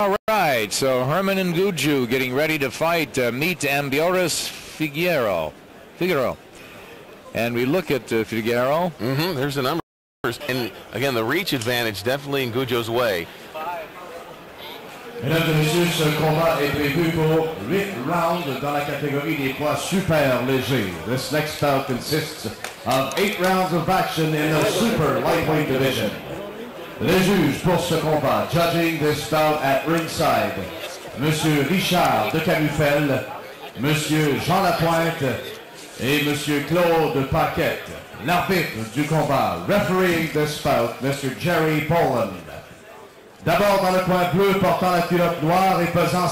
All right, so Hermann Ngoudjo getting ready to fight. Uh, meet Ambioris Figuereo. Figuereo. And we look at uh, Figuereo. Mm-hmm. There's the numbers. And again, the reach advantage definitely in Ngoudjo's way. Mesdames et messieurs, ce combat est prévu pour 8 rounds dans la catégorie des poids super légers. This next bout consists of 8 rounds of action in the super lightweight division. Les juges pour ce combat, judging this bout at ringside, Monsieur Richard de Camufel, Monsieur Jean Lapointe et Monsieur Claude Paquette. L'arbitre du combat, refereeing this bout, Mr. Jerry Poland. D'abord dans le coin bleu, portant la culotte noire et pesant